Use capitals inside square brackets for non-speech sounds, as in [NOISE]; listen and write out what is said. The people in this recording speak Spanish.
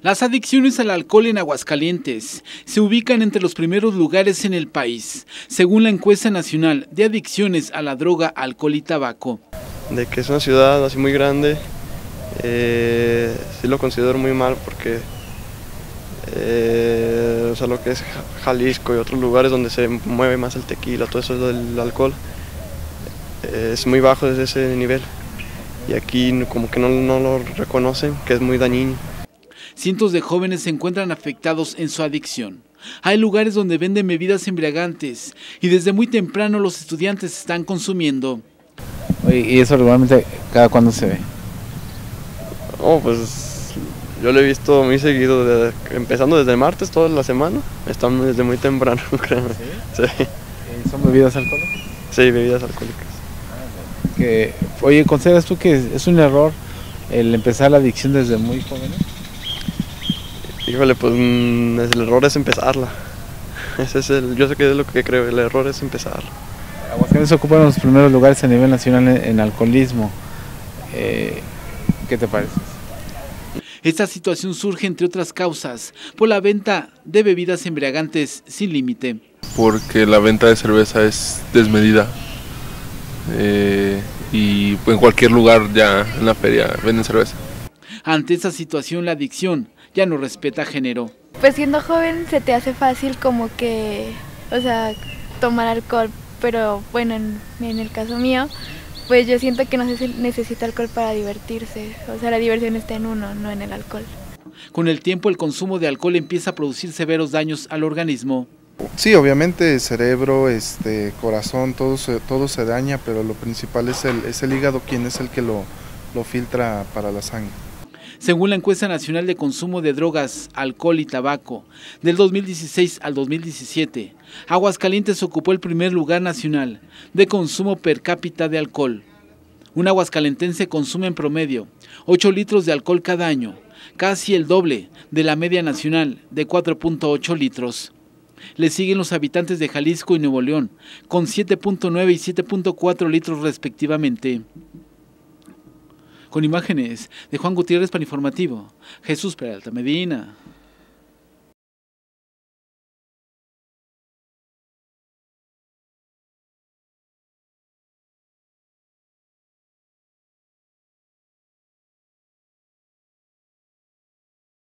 Las adicciones al alcohol en Aguascalientes se ubican entre los primeros lugares en el país, según la encuesta nacional de adicciones a la droga, alcohol y tabaco. De que es una ciudad así muy grande, eh, sí lo considero muy mal porque eh, o sea, lo que es Jalisco y otros lugares donde se mueve más el tequila, todo eso del alcohol, eh, es muy bajo desde ese nivel. Y aquí como que no, no lo reconocen, que es muy dañino cientos de jóvenes se encuentran afectados en su adicción. Hay lugares donde venden bebidas embriagantes y desde muy temprano los estudiantes están consumiendo. ¿Y eso regularmente cada cuándo se ve? Oh, pues yo lo he visto muy seguido, empezando desde el martes toda la semana. Están desde muy temprano, [LAUGHS] creo. ¿Sí? ¿Son bebidas alcohólicas? Sí, bebidas alcohólicas. Que, oye, ¿consideras tú que es un error el empezar la adicción desde muy joven? Híjole, pues mm, el error es empezarla. Ese es el, yo sé que es lo que creo, el error es empezar. Aguascalientes ocupan los primeros lugares a nivel nacional en, alcoholismo. Eh, ¿Qué te parece? Esta situación surge, entre otras causas, por la venta de bebidas embriagantes sin límite. Porque la venta de cerveza es desmedida. Eh, y en cualquier lugar ya en la feria venden cerveza. Ante esta situación, la adicción ya no respeta género. Pues siendo joven se te hace fácil como que, o sea, tomar alcohol, pero bueno, en, el caso mío, pues yo siento que no se necesita alcohol para divertirse, o sea, la diversión está en uno, no en el alcohol. Con el tiempo el consumo de alcohol empieza a producir severos daños al organismo. Sí, obviamente cerebro, este, corazón, todo se, todo se daña, pero lo principal es el, es el hígado quien es el que lo, lo filtra para la sangre. Según la encuesta nacional de consumo de drogas, alcohol y tabaco del 2016 al 2017, Aguascalientes ocupó el primer lugar nacional de consumo per cápita de alcohol. Un aguascalentense consume en promedio 8 litros de alcohol cada año, casi el doble de la media nacional de 4.8 litros. Le siguen los habitantes de Jalisco y Nuevo León, con 7.9 y 7.4 litros respectivamente con imágenes de Juan Gutiérrez para Informativo, Jesús Peralta Medina.